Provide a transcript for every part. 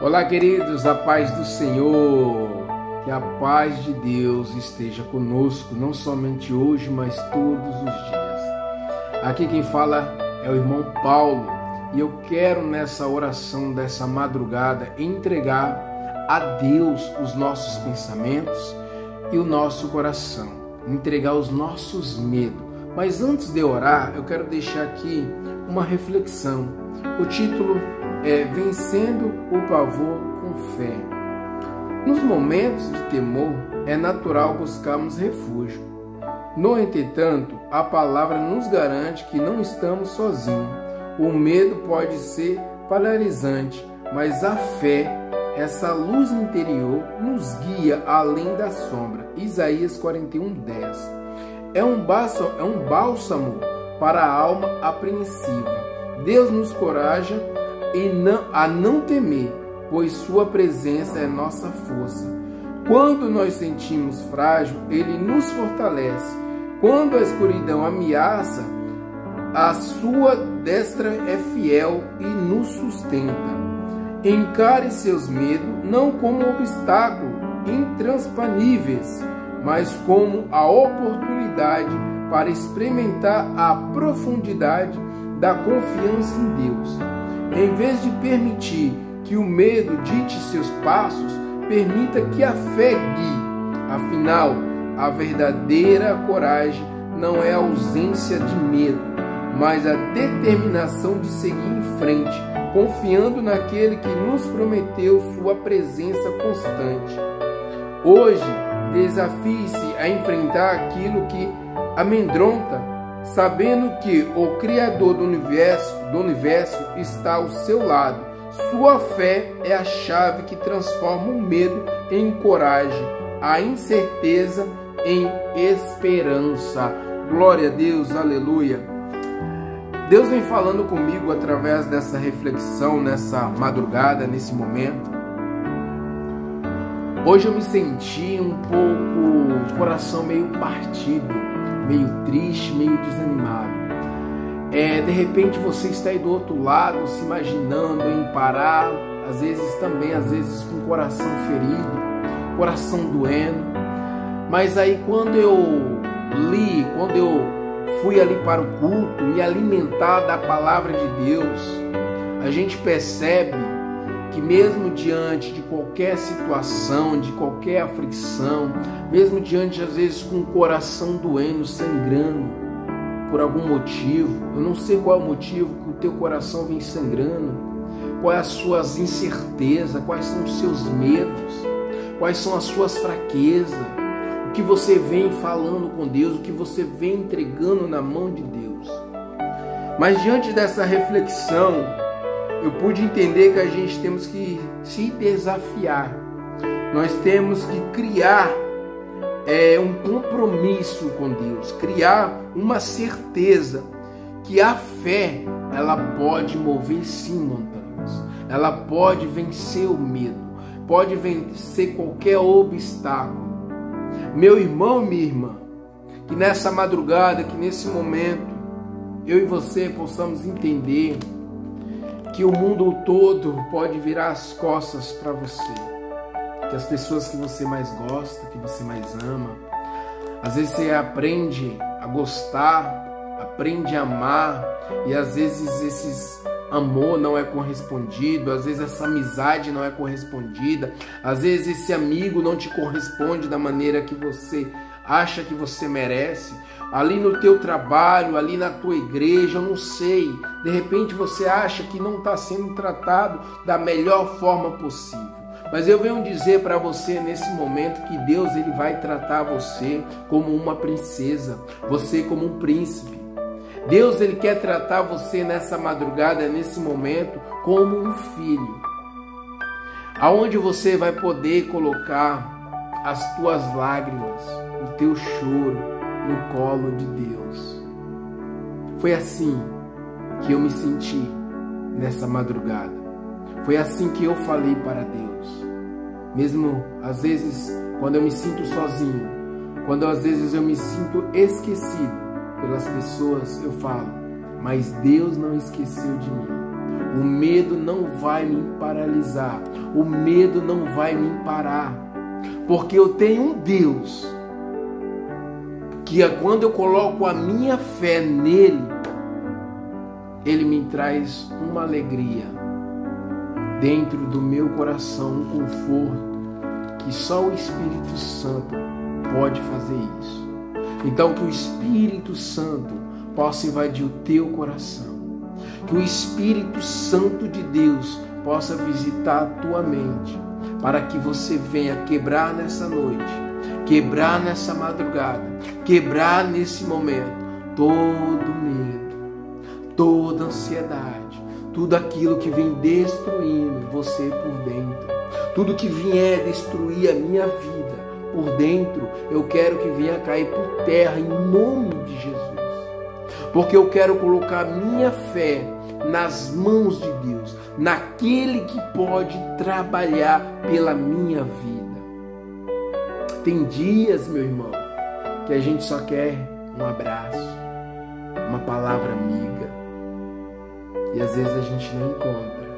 Olá, queridos, a paz do Senhor. Que a paz de Deus esteja conosco, não somente hoje, mas todos os dias. Aqui quem fala é o irmão Paulo e eu quero nessa oração dessa madrugada entregar a Deus os nossos pensamentos e o nosso coração, entregar os nossos medos. Mas antes de orar, eu quero deixar aqui uma reflexão. O título é Vencendo o Pavor com Fé. Nos momentos de temor, é natural buscarmos refúgio. No entretanto, a palavra nos garante que não estamos sozinhos. O medo pode ser paralisante, mas a fé, essa luz interior, nos guia além da sombra. Isaías 41, 10. É um bálsamo, é um bálsamo para a alma apreensiva. Deus nos coraja e não, a não temer, pois Sua presença é nossa força. Quando nós sentimos frágil, Ele nos fortalece. Quando a escuridão ameaça, a Sua destra é fiel e nos sustenta. Encare seus medos não como obstáculo intransponíveis, mas como a oportunidade para experimentar a profundidade da confiança em Deus. Em vez de permitir que o medo dite seus passos, permita que a fé guie. Afinal, a verdadeira coragem não é a ausência de medo, mas a determinação de seguir em frente, confiando naquele que nos prometeu sua presença constante. Hoje, desafie-se a enfrentar aquilo que amedronta, sabendo que o Criador do universo, do universo está ao seu lado. Sua fé é a chave que transforma o medo em coragem, a incerteza em esperança. Glória a Deus, aleluia. Deus vem falando comigo através dessa reflexão, nessa madrugada, nesse momento. Hoje eu me senti um pouco, coração meio partido, meio triste, meio desanimado. É, de repente você está aí do outro lado, se imaginando em parar, às vezes também, às vezes com o coração ferido, coração doendo. Mas aí quando eu li, quando eu fui ali para o culto, me alimentar da palavra de Deus, a gente percebe que mesmo diante de qualquer situação, de qualquer aflição, mesmo diante às vezes com o coração doendo, sangrando por algum motivo, eu não sei qual é o motivo que o teu coração vem sangrando, quais as suas incertezas, quais são os seus medos, quais são as suas fraquezas, o que você vem falando com Deus, o que você vem entregando na mão de Deus. Mas diante dessa reflexão, eu pude entender que a gente temos que se desafiar. Nós temos que criar é, um compromisso com Deus, criar uma certeza que a fé ela pode mover sim montanhas, ela pode vencer o medo, pode vencer qualquer obstáculo. Meu irmão, minha irmã, que nessa madrugada, que nesse momento, eu e você possamos entender que o mundo todo pode virar as costas para você. Que as pessoas que você mais gosta, que você mais ama, às vezes você aprende a gostar, aprende a amar e às vezes esses amor não é correspondido, às vezes essa amizade não é correspondida, às vezes esse amigo não te corresponde da maneira que você acha que você merece ali no teu trabalho, ali na tua igreja, eu não sei. De repente você acha que não está sendo tratado da melhor forma possível. Mas eu venho dizer para você nesse momento que Deus ele vai tratar você como uma princesa, você como um príncipe. Deus ele quer tratar você nessa madrugada, nesse momento, como um filho. Aonde você vai poder colocar as tuas lágrimas, o teu choro, no colo de Deus. Foi assim que eu me senti nessa madrugada. Foi assim que eu falei para Deus. Mesmo às vezes quando eu me sinto sozinho, quando às vezes eu me sinto esquecido pelas pessoas, eu falo, mas Deus não esqueceu de mim. O medo não vai me paralisar. O medo não vai me parar. Porque eu tenho um Deus que é quando eu coloco a minha fé nele, ele me traz uma alegria dentro do meu coração, um conforto que só o Espírito Santo pode fazer isso. Então que o Espírito Santo possa invadir o teu coração. Que o Espírito Santo de Deus possa visitar a tua mente, para que você venha quebrar nessa noite quebrar nessa madrugada, quebrar nesse momento todo medo, toda ansiedade, tudo aquilo que vem destruindo você por dentro, tudo que vier destruir a minha vida por dentro, eu quero que venha cair por terra em nome de Jesus. Porque eu quero colocar minha fé nas mãos de Deus, naquele que pode trabalhar pela minha vida. Tem dias, meu irmão, que a gente só quer um abraço, uma palavra amiga. E às vezes a gente não encontra.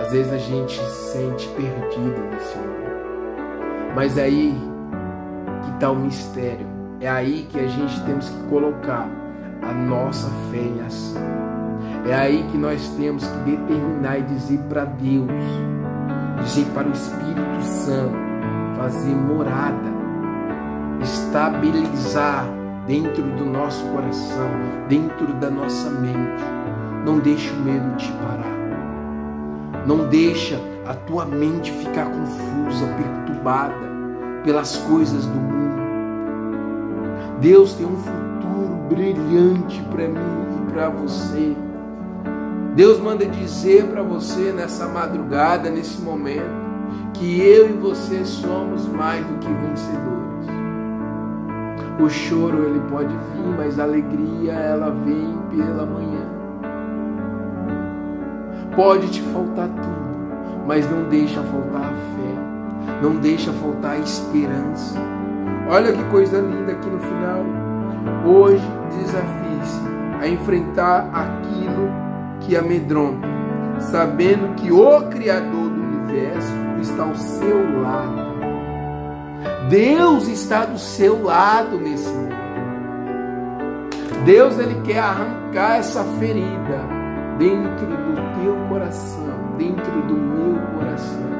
Às vezes a gente se sente perdido nesse mundo. Mas é aí que está o mistério. É aí que a gente temos que colocar a nossa fé em ação. É aí que nós temos que determinar e dizer para Deus, dizer para o Espírito Santo, fazer morada, estabilizar dentro do nosso coração, dentro da nossa mente. Não deixe o medo te parar. Não deixa a tua mente ficar confusa, perturbada pelas coisas do mundo. Deus tem um futuro brilhante para mim e para você. Deus manda dizer para você nessa madrugada, nesse momento, que eu e você somos mais do que vencedores. O choro ele pode vir, mas a alegria ela vem pela manhã. Pode te faltar tudo, mas não deixa faltar a fé, não deixa faltar a esperança. Olha que coisa linda aqui no final. Hoje desafie-se a enfrentar aquilo que amedronta, sabendo que o Criador do universo está ao seu lado. Deus está do seu lado nesse momento. Deus ele quer arrancar essa ferida dentro do teu coração, dentro do meu coração.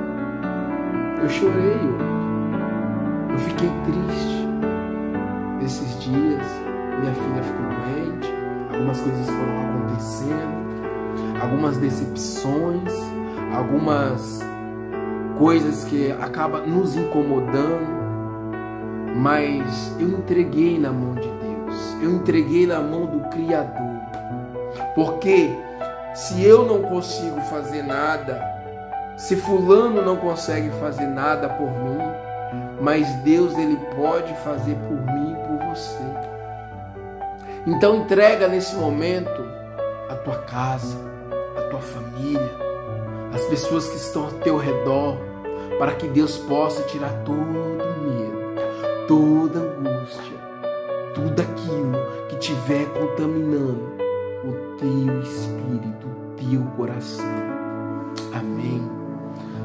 Eu chorei hoje. Eu fiquei triste esses dias. Minha filha ficou doente, algumas coisas foram acontecendo, algumas decepções, algumas coisas que acabam nos incomodando, mas eu entreguei na mão de Deus, eu entreguei na mão do Criador, porque se eu não consigo fazer nada, se fulano não consegue fazer nada por mim, mas Deus ele pode fazer por mim e por você. Então entrega nesse momento a tua casa, a tua família, as pessoas que estão ao teu redor, para que Deus possa tirar todo medo, toda angústia, tudo aquilo que estiver contaminando o teu espírito, o teu coração. Amém.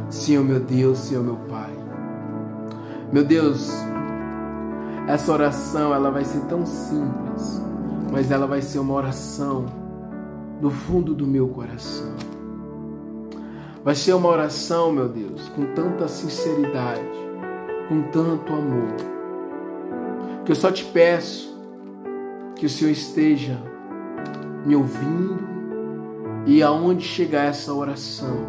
Senhor meu Deus, Senhor meu Pai. Meu Deus, essa oração ela vai ser tão simples, mas ela vai ser uma oração do fundo do meu coração. Vai ser uma oração, meu Deus, com tanta sinceridade, com tanto amor, que eu só te peço que o Senhor esteja me ouvindo e aonde chegar essa oração,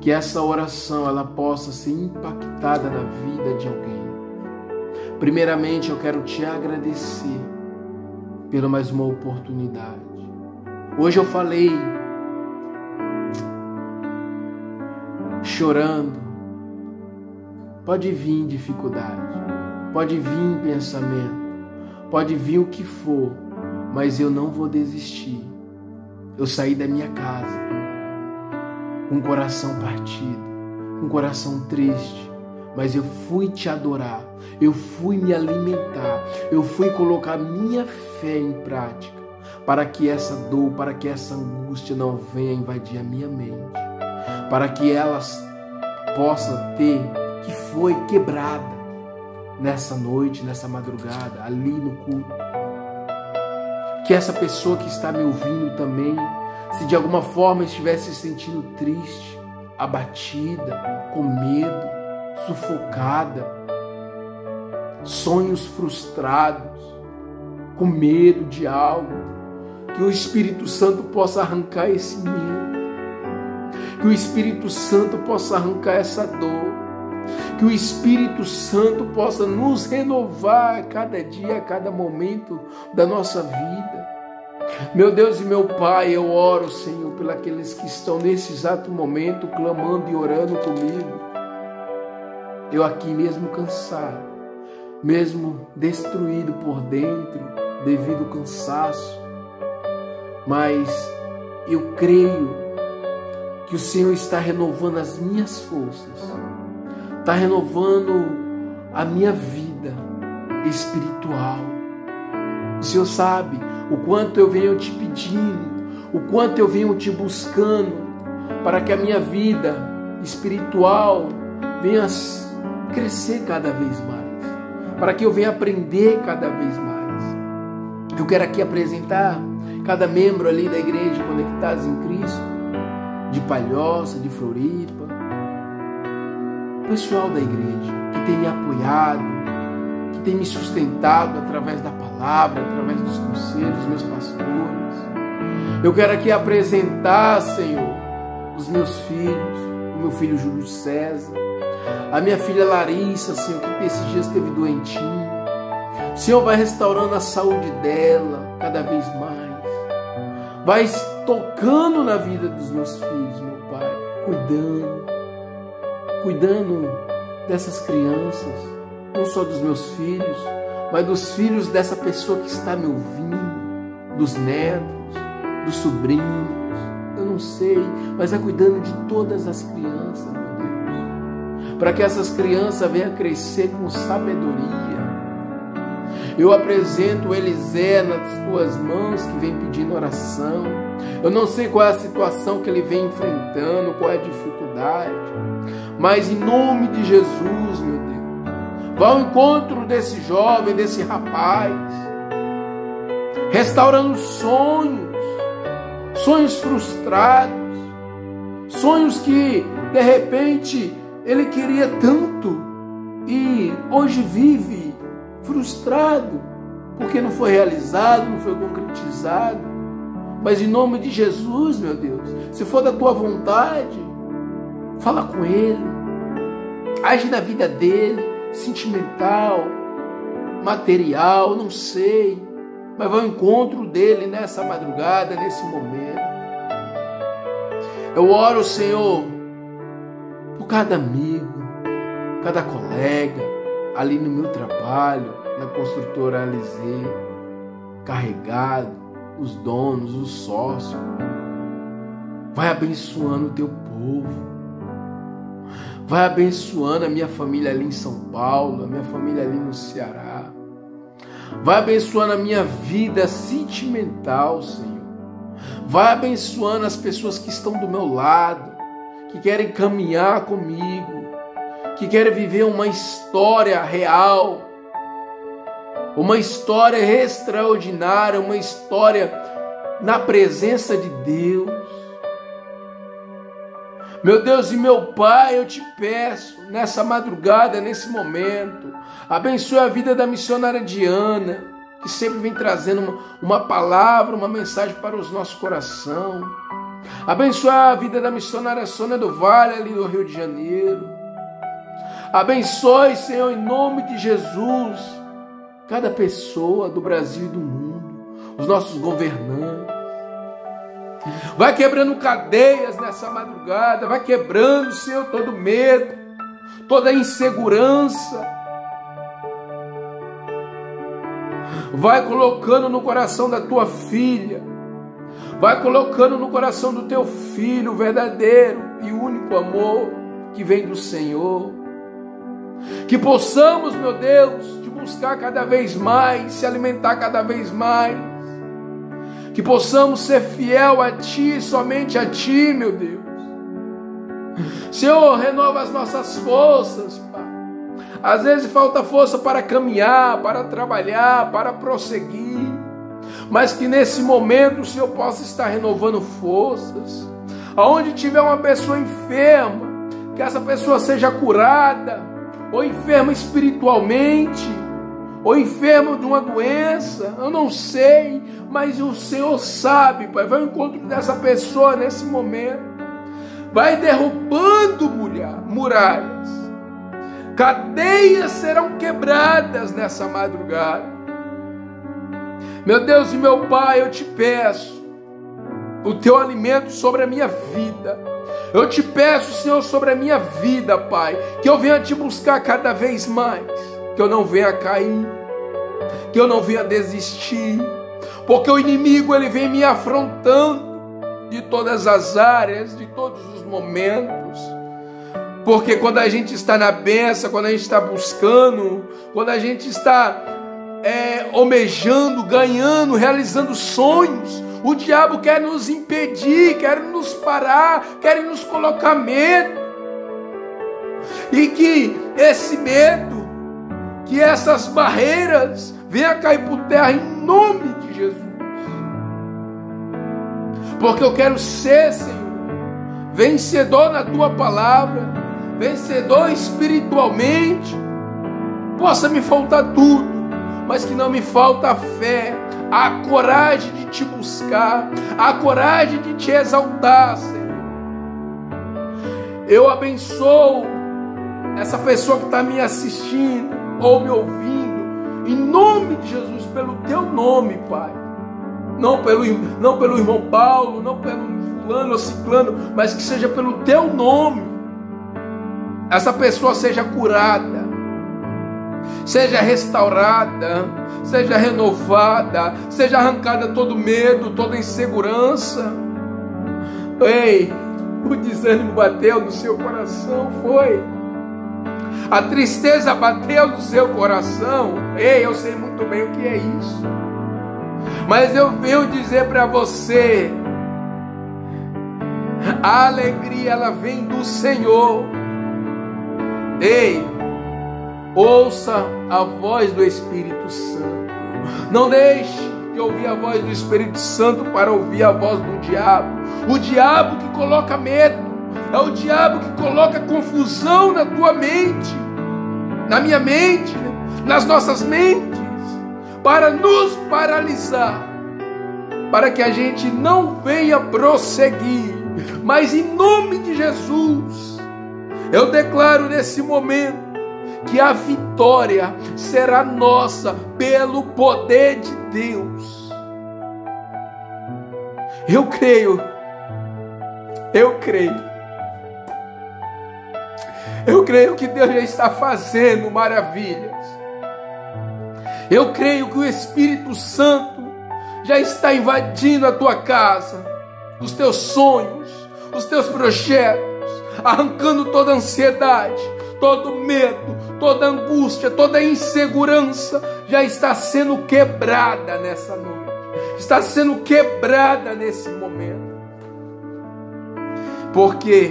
que essa oração ela possa ser impactada na vida de alguém. Primeiramente, eu quero te agradecer pela mais uma oportunidade. Hoje eu falei chorando. Pode vir dificuldade, pode vir pensamento, pode vir o que for, mas eu não vou desistir. Eu saí da minha casa com o coração partido, com o coração triste, mas eu fui te adorar, eu fui me alimentar, eu fui colocar minha fé em prática, para que essa dor, para que essa angústia não venha invadir a minha mente, para que elas possa ter que foi quebrada nessa noite, nessa madrugada, ali no culto. Que essa pessoa que está me ouvindo também, se de alguma forma estivesse se sentindo triste, abatida, com medo, sufocada, sonhos frustrados, com medo de algo, que o Espírito Santo possa arrancar esse medo, que o Espírito Santo possa arrancar essa dor, que o Espírito Santo possa nos renovar a cada dia, a cada momento da nossa vida. Meu Deus e meu Pai, eu oro, Senhor, pelos que estão nesse exato momento clamando e orando comigo. Eu aqui mesmo cansado, mesmo destruído por dentro devido ao cansaço, mas eu creio que o Senhor está renovando as minhas forças, está renovando a minha vida espiritual. O Senhor sabe o quanto eu venho te pedindo, o quanto eu venho te buscando para que a minha vida espiritual venha crescer cada vez mais, para que eu venha aprender cada vez mais. Eu quero aqui apresentar cada membro ali da igreja Conectados em Cristo, de Palhoça, de Floripa, pessoal da igreja que tem me apoiado, que tem me sustentado através da palavra, através dos conselhos dos meus pastores. Eu quero aqui apresentar, Senhor, os meus filhos, o meu filho Júlio César, a minha filha Larissa, Senhor, que esses dias esteve doentinho. O Senhor vai restaurando a saúde dela cada vez mais. Vai tocando na vida dos meus filhos, meu Pai, cuidando, cuidando dessas crianças, não só dos meus filhos, mas dos filhos dessa pessoa que está me ouvindo, dos netos, dos sobrinhos, eu não sei, mas é cuidando de todas as crianças, meu Deus, para que essas crianças venham crescer com sabedoria. Eu apresento Elisé nas tuas mãos que vem pedindo oração. Eu não sei qual é a situação que ele vem enfrentando, qual é a dificuldade, mas em nome de Jesus, meu Deus, vá ao encontro desse jovem, desse rapaz, restaurando sonhos, sonhos frustrados, sonhos que de repente ele queria tanto e hoje vive frustrado porque não foi realizado, não foi concretizado. Mas em nome de Jesus, meu Deus, se for da tua vontade, fala com ele, age na vida dele, sentimental, material, não sei mas vai ao encontro dele nessa madrugada, nesse momento. Eu oro, Senhor, por cada amigo, cada colega, ali no meu trabalho, na construtora Alizê, carregado, os donos, os sócios. Vai abençoando o teu povo. Vai abençoando a minha família ali em São Paulo, a minha família ali no Ceará. Vai abençoando a minha vida sentimental, Senhor. Vai abençoando as pessoas que estão do meu lado, que querem caminhar comigo, que querem viver uma história real, uma história extraordinária, uma história na presença de Deus. Meu Deus e meu Pai, eu te peço nessa madrugada, nesse momento, abençoe a vida da missionária Diana, que sempre vem trazendo uma, uma palavra, uma mensagem para os nossos corações. Abençoe a vida da missionária Sônia do Vale, ali do Rio de Janeiro. Abençoe, Senhor, em nome de Jesus, cada pessoa do Brasil e do mundo, os nossos governantes. Vai quebrando cadeias nessa madrugada, vai quebrando, Senhor, todo medo, toda insegurança. Vai colocando no coração da tua filha, vai colocando no coração do teu filho o verdadeiro e único amor que vem do Senhor. Que possamos, meu Deus, te buscar cada vez mais, se alimentar cada vez mais Que possamos ser fiel a Ti, somente a Ti, meu Deus. Senhor, renova as nossas forças, Pai. Às vezes falta força para caminhar, para trabalhar, para prosseguir. Mas que nesse momento o Senhor possa estar renovando forças. Aonde tiver uma pessoa enferma, que essa pessoa seja curada, ou enferma espiritualmente, ou enferma de uma doença, eu não sei, mas o Senhor sabe, Pai. Vai ao encontro dessa pessoa nesse momento. Vai derrubando muralhas. Cadeias serão quebradas nessa madrugada. Meu Deus e meu Pai, eu te peço o teu alimento sobre a minha vida. Eu te peço, Senhor, sobre a minha vida, Pai, que eu venha te buscar cada vez mais, que eu não venha cair, que eu não venha desistir, porque o inimigo ele vem me afrontando de todas as áreas, de todos os momentos. Porque quando a gente está na benção, quando a gente está buscando, quando a gente está é, almejando, ganhando, realizando sonhos, o diabo quer nos impedir, quer nos parar, quer nos colocar medo. E que esse medo, que essas barreiras venham cair por terra em nome de Jesus. Porque eu quero ser, Senhor, vencedor na tua palavra, vencedor espiritualmente. Possa me faltar tudo, mas que não me falta a fé, a coragem de te buscar, a coragem de te exaltar, Senhor. Eu abençoo essa pessoa que está me assistindo ou me ouvindo, em nome de Jesus, pelo teu nome, Pai. Não pelo, não pelo irmão Paulo, não pelo fulano ou ciclano, mas que seja pelo teu nome. Essa pessoa seja curada, seja restaurada, seja renovada, seja arrancada todo medo, toda insegurança. Ei, o desânimo bateu no seu coração, foi. A tristeza bateu no seu coração. Ei, eu sei muito bem o que é isso. Mas eu venho dizer para você, a alegria ela vem do Senhor. Ei, Ouça a voz do Espírito Santo. Não deixe de ouvir a voz do Espírito Santo para ouvir a voz do diabo. O diabo que coloca medo, é o diabo que coloca confusão na tua mente, na minha mente, nas nossas mentes, para nos paralisar, para que a gente não venha prosseguir. Mas em nome de Jesus, eu declaro nesse momento que a vitória será nossa pelo poder de Deus. Eu creio, eu creio, eu creio que Deus já está fazendo maravilhas. Eu creio que o Espírito Santo já está invadindo a tua casa, os teus sonhos, os teus projetos, arrancando toda ansiedade, todo medo, toda angústia, toda insegurança já está sendo quebrada nessa noite, está sendo quebrada nesse momento. Porque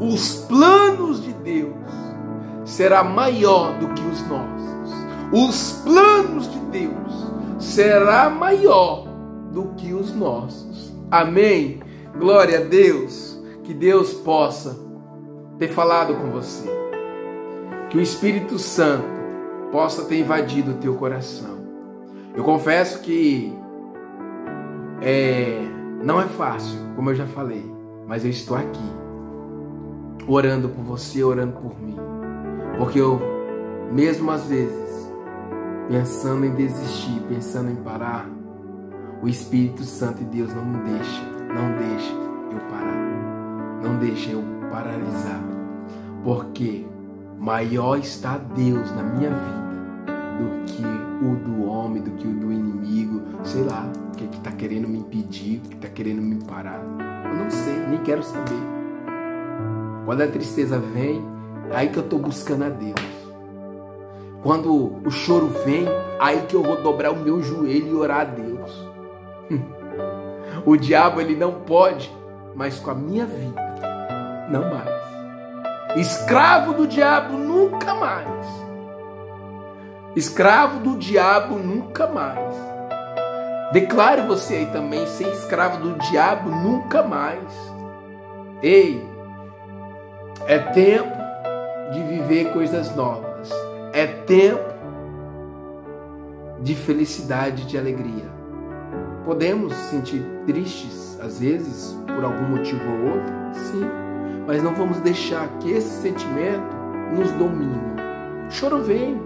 os planos de Deus será maior do que os nossos. Os planos de Deus será maior do que os nossos. Amém. Glória a Deus. Que Deus possa ter falado com você. Que o Espírito Santo possa ter invadido o teu coração. Eu confesso que é, não é fácil, como eu já falei, mas eu estou aqui, orando por você, orando por mim. Porque eu, mesmo às vezes, pensando em desistir, pensando em parar, o Espírito Santo de Deus não me deixa, não deixa eu parar, não deixa eu paralisar. Porque maior está Deus na minha vida do que o do homem, do que o do inimigo, sei lá, o que está querendo me impedir, o que está querendo me parar. Eu não sei, nem quero saber. Quando a tristeza vem, é aí que eu estou buscando a Deus. Quando o choro vem, aí que eu vou dobrar o meu joelho e orar a Deus. O diabo ele não pode, mas com a minha vida, não mais. Escravo do diabo nunca mais. Escravo do diabo nunca mais. Declare você aí também ser escravo do diabo nunca mais. Ei, é tempo de viver coisas novas. É tempo de felicidade, de alegria. Podemos sentir tristes às vezes por algum motivo ou outro, sim, mas não vamos deixar que esse sentimento nos domine. Choro vem,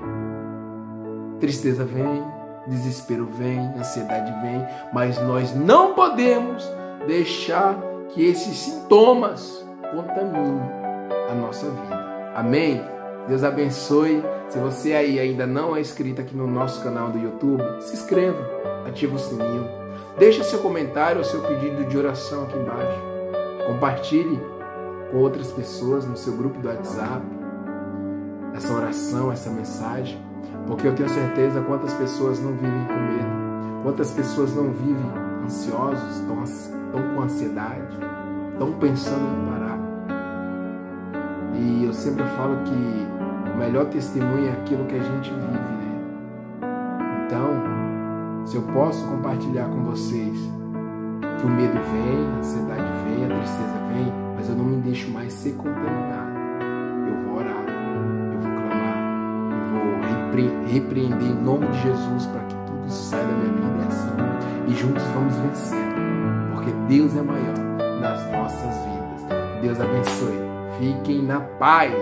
tristeza vem, desespero vem, ansiedade vem, mas nós não podemos deixar que esses sintomas contaminem a nossa vida. Amém? Deus abençoe. Se você aí ainda não é inscrito aqui no nosso canal do YouTube, se inscreva, ativa o sininho, deixa seu comentário ou seu pedido de oração aqui embaixo. Compartilhe com outras pessoas no seu grupo do WhatsApp essa oração, essa mensagem, porque eu tenho certeza quantas pessoas não vivem com medo, quantas pessoas não vivem ansiosos, estão, com ansiedade, estão pensando em parar. E eu sempre falo que o melhor testemunho é aquilo que a gente vive, né? Então, se eu posso compartilhar com vocês que o medo vem, a ansiedade vem, a tristeza vem, eu não me deixo mais ser contaminado. Eu vou orar, eu vou clamar, eu vou repreender em nome de Jesus para que tudo isso saia da minha vida e assim. E juntos vamos vencer, porque Deus é maior nas nossas vidas. Deus abençoe. Fiquem na paz.